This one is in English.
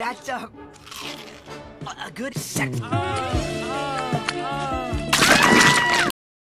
That's a... a good sex... Hmm.